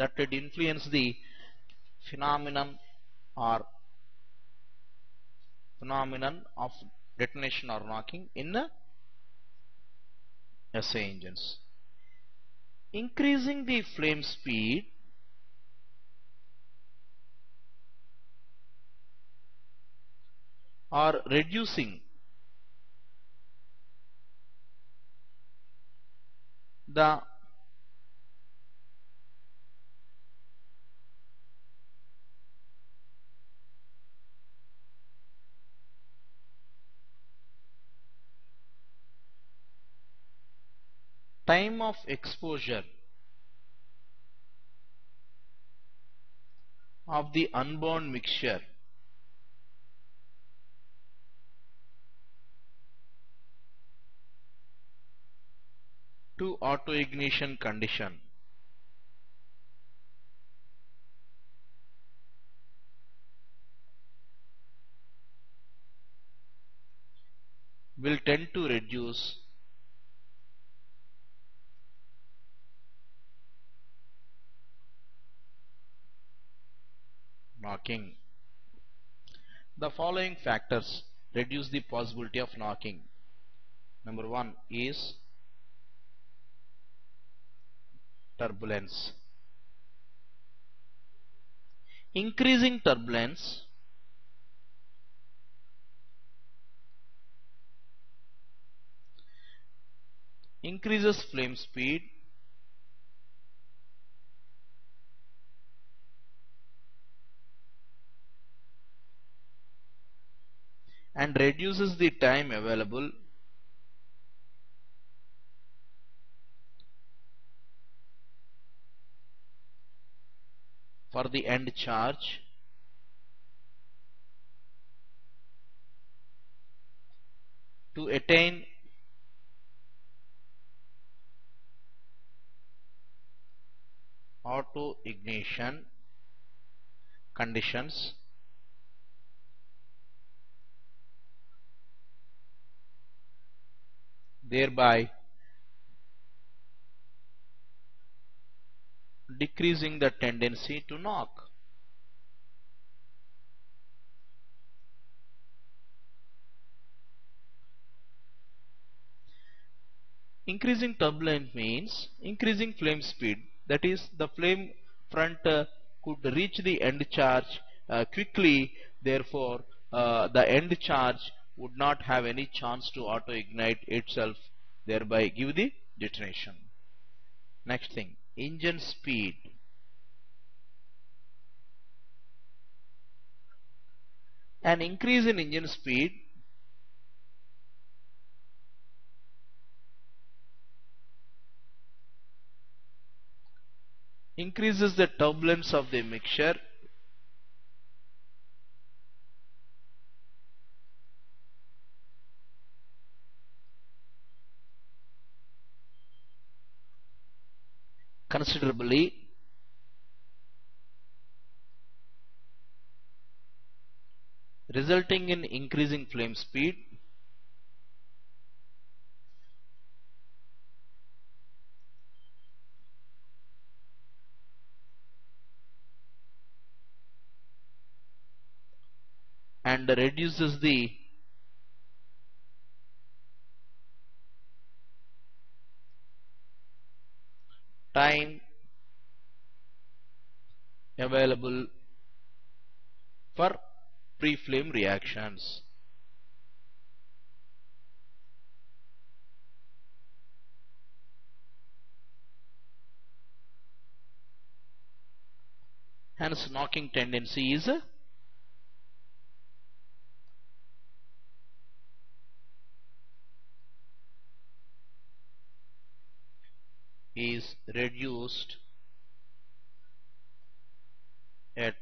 that would influence the phenomenon or phenomenon of detonation or knocking in SI engines. Increasing the flame speed or reducing the time of exposure of the unbound mixture to autoignition condition. Will tend to reduce knocking. The following factors reduce the possibility of knocking. Number one is turbulence. Increasing turbulence increases flame speed and reduces the time available. For the end charge. To attain auto ignition conditions thereby decreasing the tendency to knock. Increasing turbulence means increasing flame speed that is the flame front uh, could reach the end charge uh, quickly therefore uh, the end charge would not have any chance to auto ignite itself thereby give the detonation. Next thing engine speed. An increase in engine speed increases the turbulence of the mixture considerably. Resulting in increasing flame speed. And reduces the time available for pre-flame reactions. Hence knocking tendency is is reduced at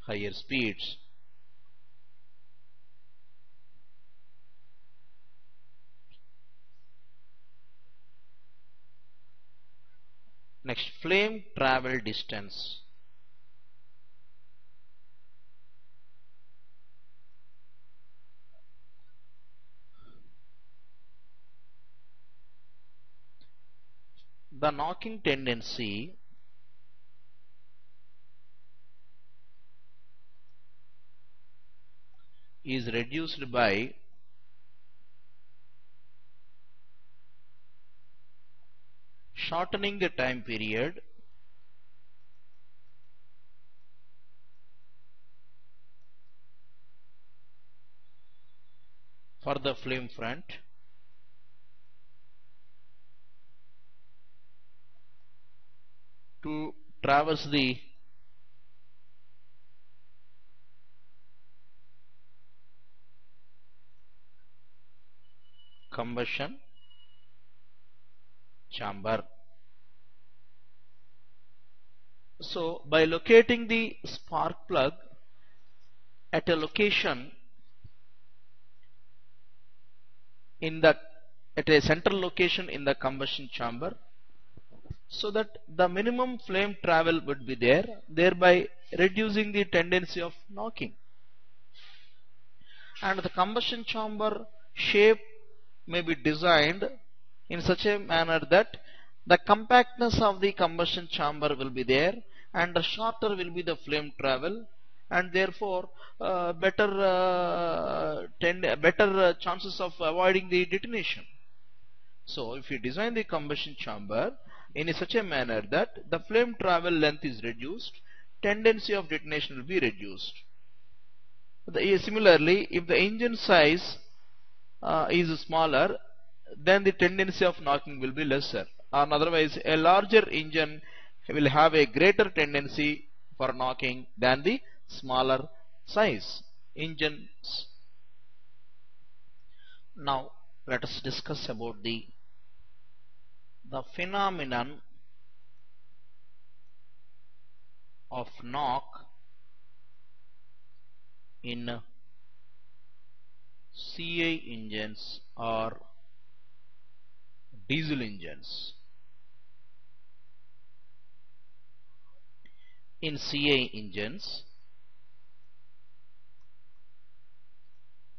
higher speeds. Next flame travel distance. The knocking tendency is reduced by shortening the time period for the flame front to traverse the combustion chamber. So by locating the spark plug at a location in the at a central location in the combustion chamber so that the minimum flame travel would be there thereby reducing the tendency of knocking and the combustion chamber shape may be designed in such a manner that the compactness of the combustion chamber will be there and the shorter will be the flame travel and therefore uh, better uh, tend, better uh, chances of avoiding the detonation. So if you design the combustion chamber in such a manner that the flame travel length is reduced, tendency of detonation will be reduced. The, similarly, if the engine size uh, is smaller, then the tendency of knocking will be lesser. Or otherwise, a larger engine will have a greater tendency for knocking than the smaller size engines. Now let us discuss about the the phenomenon of knock in CI engines or diesel engines. In CI engines,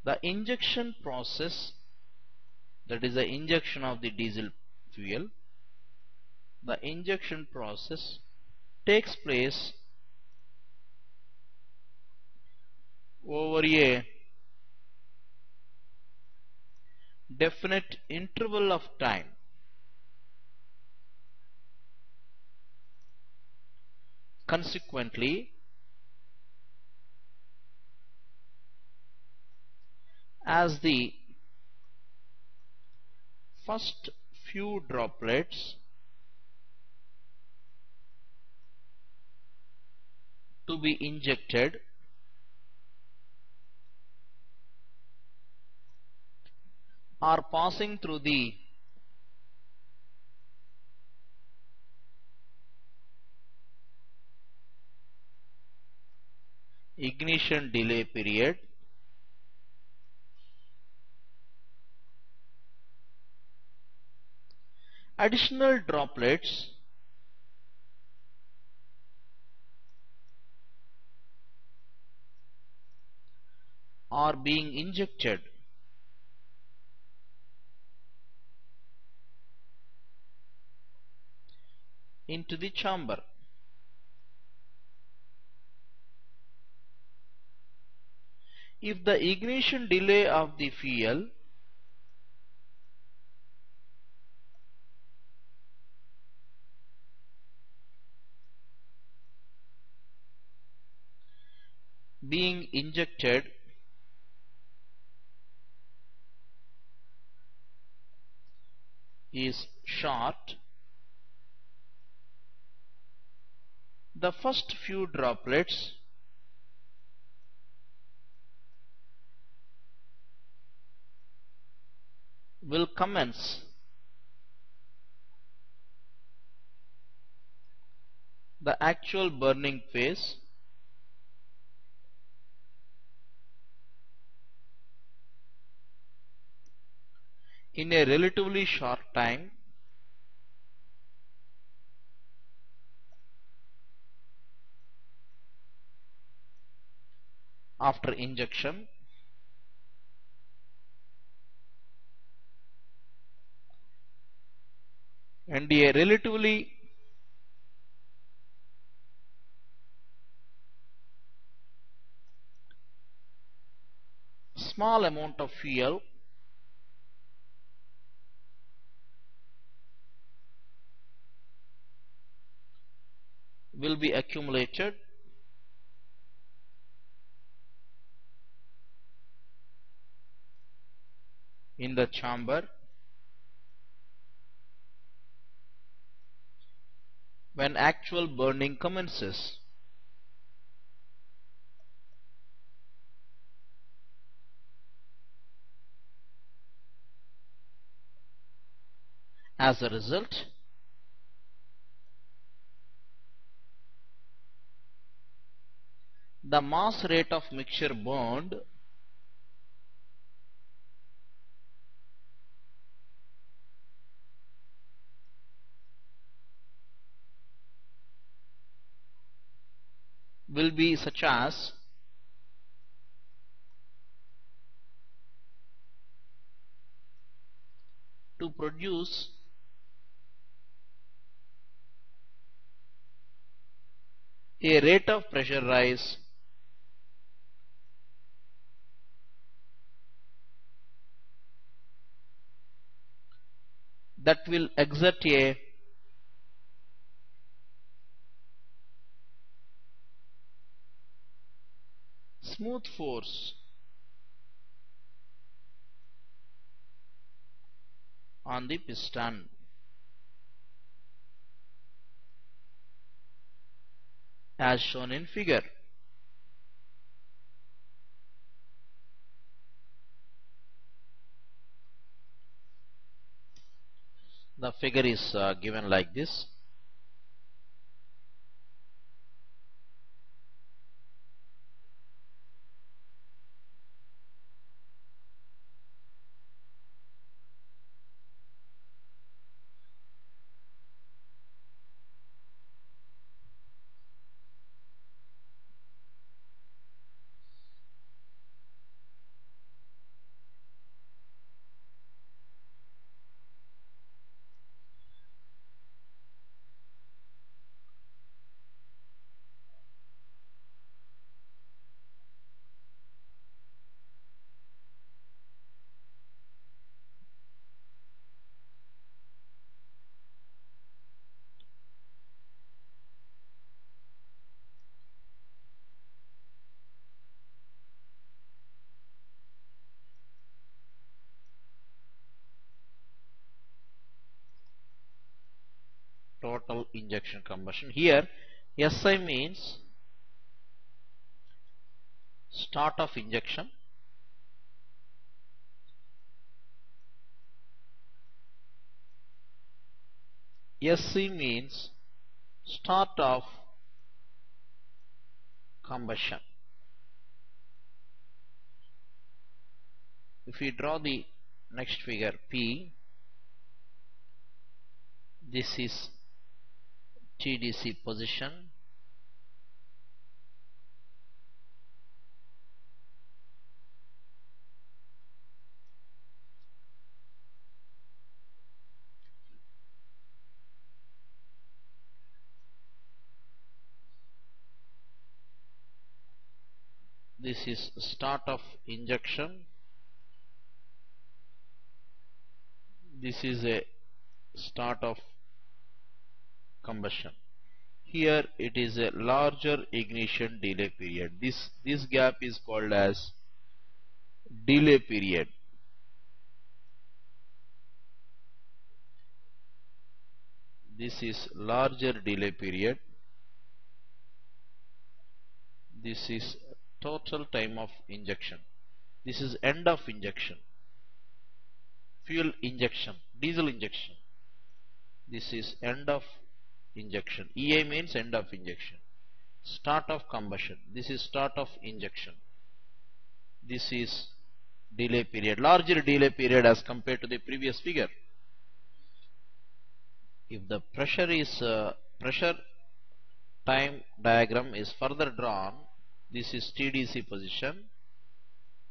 the injection process that is the injection of the diesel fuel the injection process takes place over a definite interval of time. Consequently as the first few droplets to be injected. Are passing through the ignition delay period. Additional droplets are being injected into the chamber. If the ignition delay of the fuel being injected is short. The first few droplets will commence. The actual burning phase in a relatively short time after injection and a relatively small amount of fuel will be accumulated in the chamber when actual burning commences. As a result, the mass rate of mixture burned will be such as to produce a rate of pressure rise that will exert a smooth force on the piston as shown in figure. The figure is uh, given like this. Total injection combustion. Here SI means start of injection SC means start of combustion. If we draw the next figure P, this is TDC position. This is start of injection. This is a start of combustion. Here it is a larger ignition delay period. This this gap is called as delay period. This is larger delay period. This is total time of injection. This is end of injection. Fuel injection diesel injection. This is end of injection. EI means end of injection. Start of combustion. This is start of injection. This is delay period. Larger delay period as compared to the previous figure. If the pressure is uh, pressure time diagram is further drawn, this is TDC position.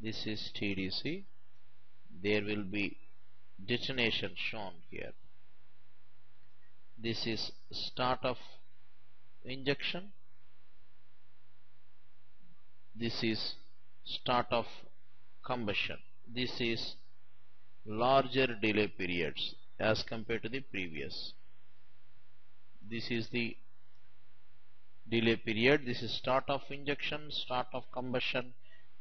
This is TDC. There will be detonation shown here this is start of injection. This is start of combustion. This is larger delay periods as compared to the previous. This is the delay period. This is start of injection start of combustion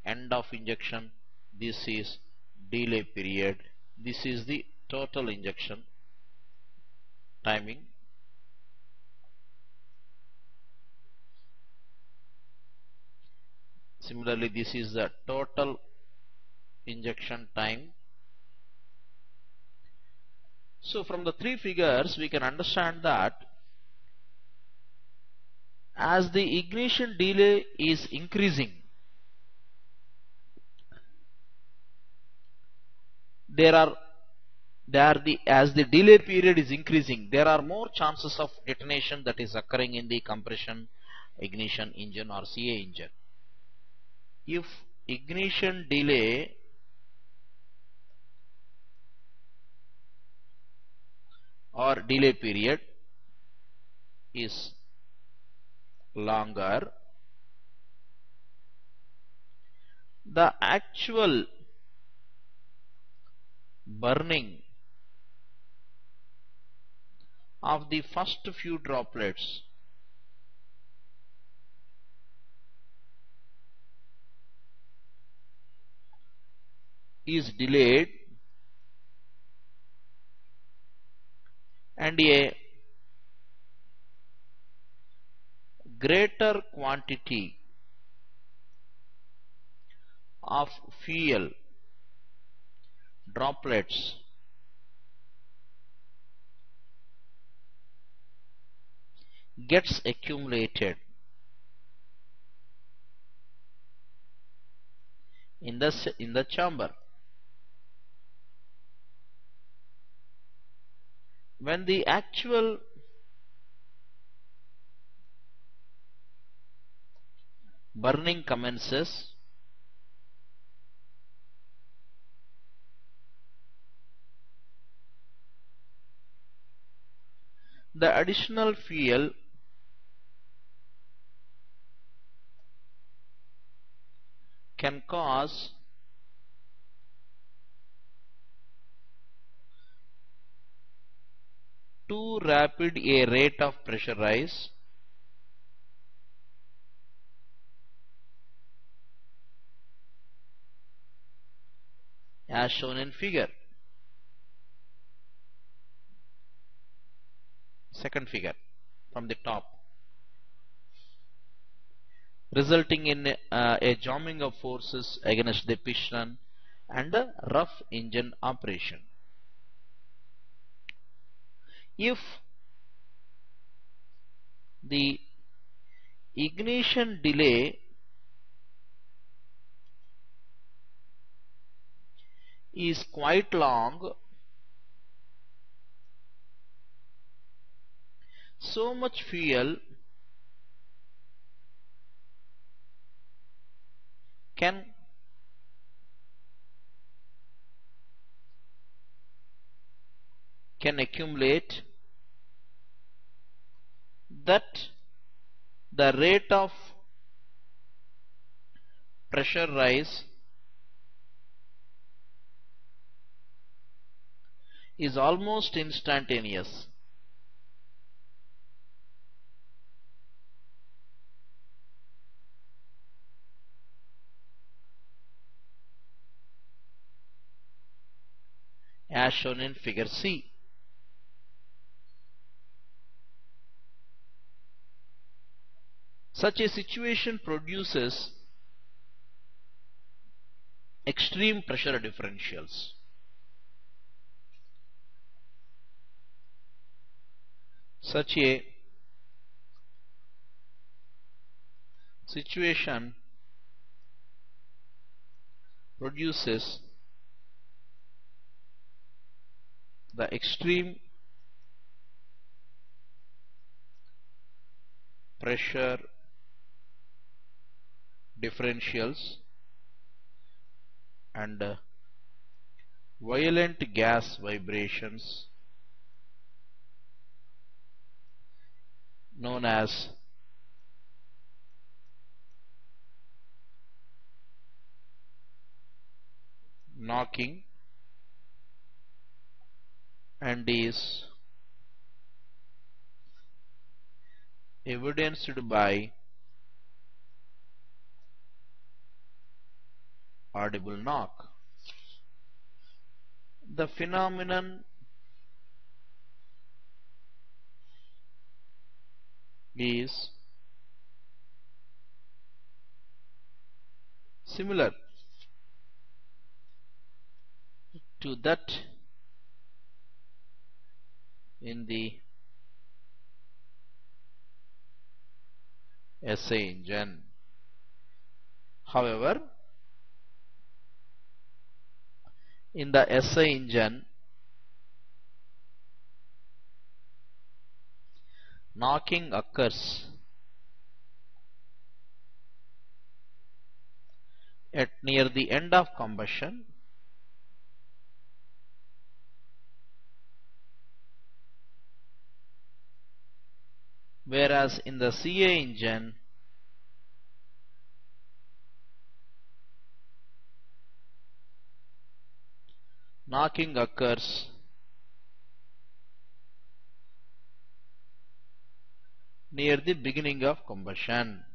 end of injection. This is delay period. This is the total injection timing. Similarly this is the total injection time. So from the three figures we can understand that as the ignition delay is increasing there are there the as the delay period is increasing there are more chances of detonation that is occurring in the compression ignition engine or CI engine. If ignition delay or delay period is longer the actual burning of the first few droplets. Is delayed. And a greater quantity of fuel droplets gets accumulated in the in the chamber. When the actual burning commences the additional fuel can cause too rapid a rate of pressure rise as shown in figure. Second figure from the top resulting in uh, a jamming of forces against the piston and a rough engine operation. If the ignition delay is quite long so much fuel can can accumulate that the rate of pressure rise is almost instantaneous as shown in figure C. Such a situation produces extreme pressure differentials. Such a situation produces the extreme pressure differentials and uh, violent gas vibrations known as knocking and is evidenced by audible knock. The phenomenon is similar to that in the SI engine. However, in the SI engine, knocking occurs at near the end of combustion whereas in the CI engine knocking occurs near the beginning of combustion.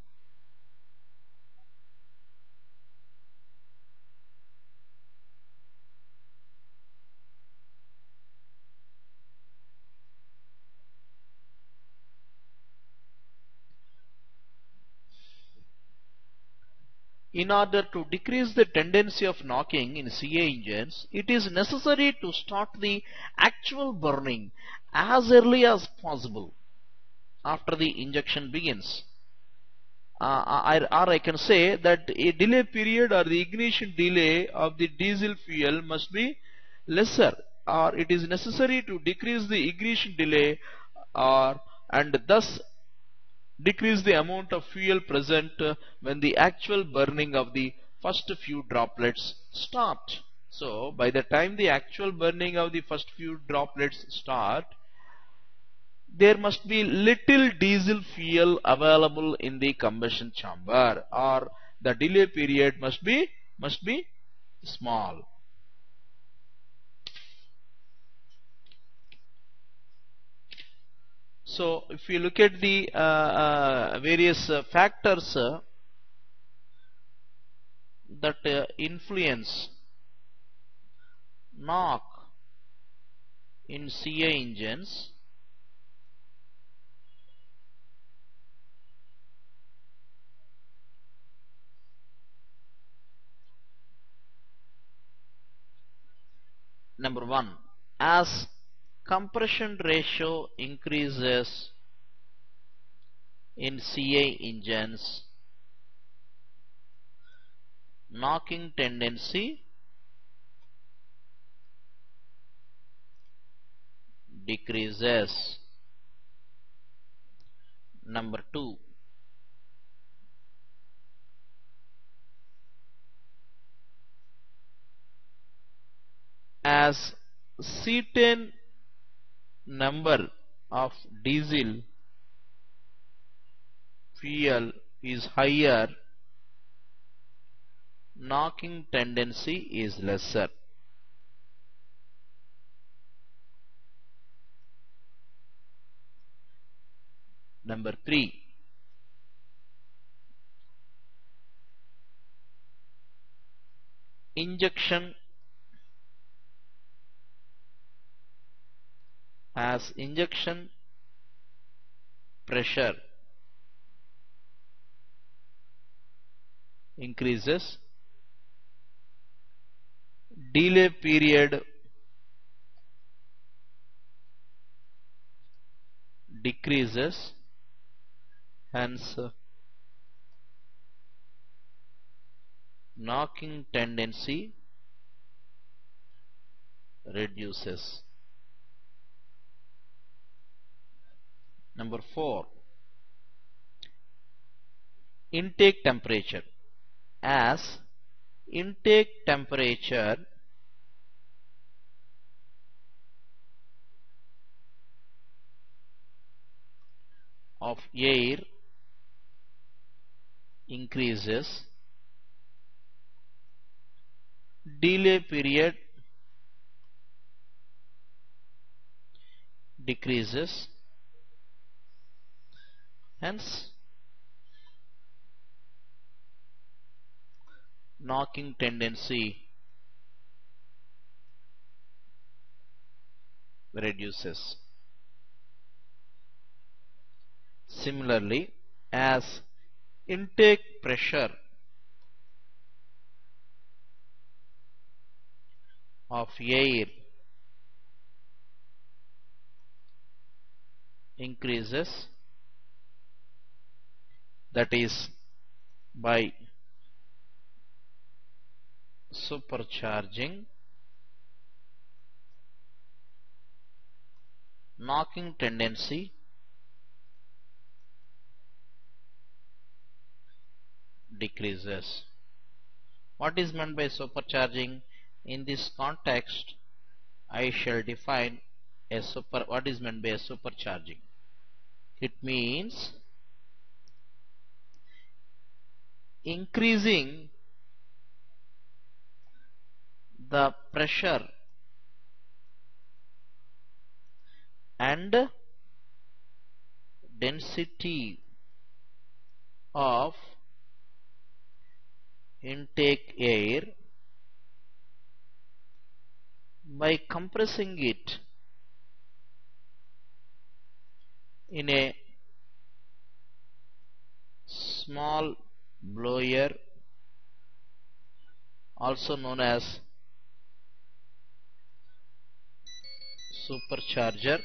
In order to decrease the tendency of knocking in CI engines, it is necessary to start the actual burning as early as possible after the injection begins. Uh, or I can say that a delay period or the ignition delay of the diesel fuel must be lesser or it is necessary to decrease the ignition delay or and thus decrease the amount of fuel present when the actual burning of the first few droplets start. So by the time the actual burning of the first few droplets start, there must be little diesel fuel available in the combustion chamber or the delay period must be must be small. So if you look at the uh, uh, various uh, factors uh, that uh, influence knock in CI engines number one as compression ratio increases in CI engines. Knocking tendency decreases. Number 2 as cetane number of diesel fuel is higher knocking tendency is lesser. Number 3 injection as injection pressure increases delay period decreases hence knocking tendency reduces Number 4 intake temperature. As intake temperature of air increases delay period decreases hence knocking tendency reduces. Similarly as intake pressure of air increases that is by supercharging knocking tendency decreases. What is meant by supercharging? In this context I shall define a super what is meant by a supercharging? It means increasing the pressure and density of intake air by compressing it in a small blower also known as supercharger.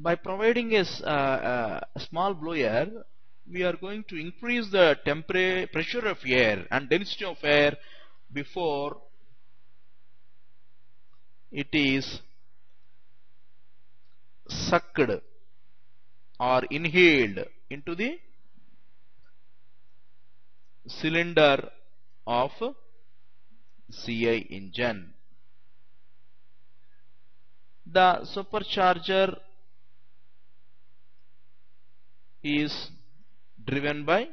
By providing a, uh, uh, small blower we are going to increase the temperature pressure of air and density of air before it is sucked or inhaled into the cylinder of CI engine. The supercharger is driven by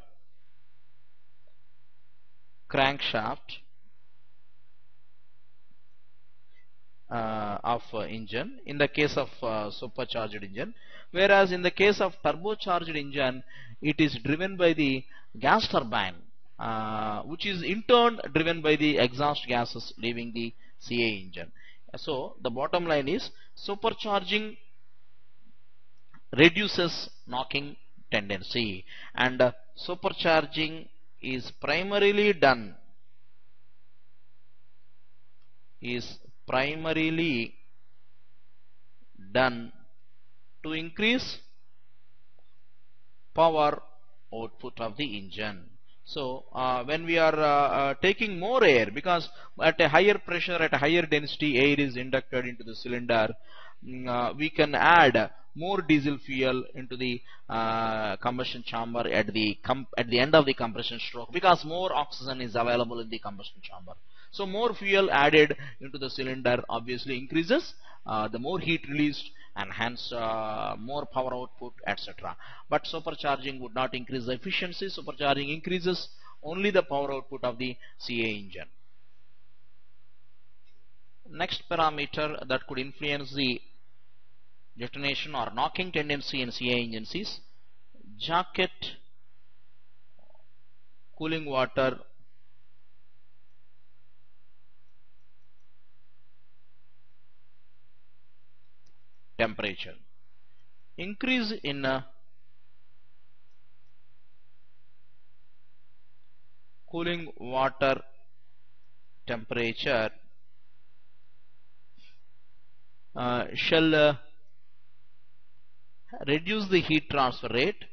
crankshaft uh, of uh, engine in the case of uh, supercharged engine whereas in the case of turbocharged engine it is driven by the gas turbine uh, which is in turn driven by the exhaust gases leaving the CI engine. So the bottom line is supercharging reduces knocking tendency. And uh, supercharging is primarily done is primarily done to increase power output of the engine. So uh, when we are uh, uh, taking more air because at a higher pressure at a higher density air is inducted into the cylinder mm, uh, we can add more diesel fuel into the uh, combustion chamber at the at the end of the compression stroke because more oxygen is available in the combustion chamber. So more fuel added into the cylinder obviously increases uh, the more heat released and hence uh, more power output etc but supercharging would not increase the efficiency. Supercharging increases only the power output of the CI engine. Next parameter that could influence the detonation or knocking tendency in CI engines is jacket cooling water temperature. Increase in uh, cooling water temperature uh, shall uh, reduce the heat transfer rate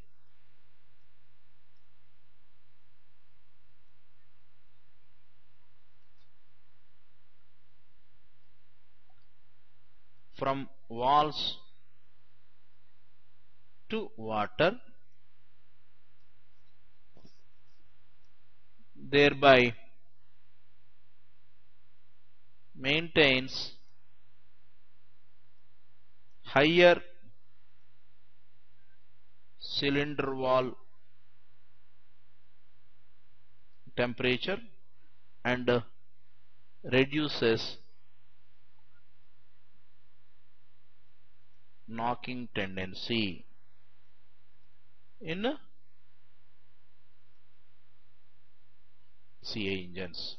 from walls to water thereby maintains higher cylinder wall temperature and reduces knocking tendency in CI engines.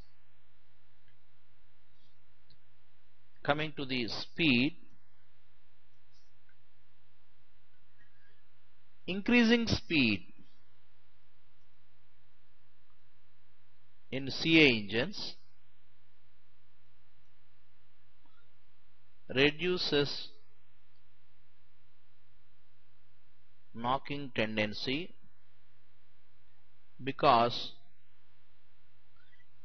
Coming to the speed, increasing speed in CI engines reduces knocking tendency because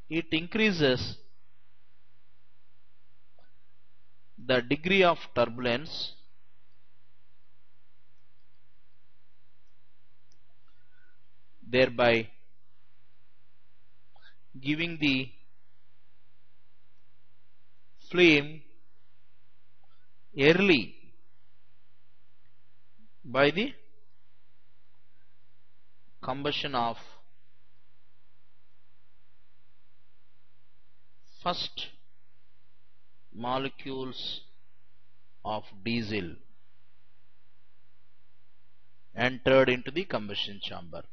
it increases the degree of turbulence thereby giving the flame early by the combustion of first molecules of diesel entered into the combustion chamber.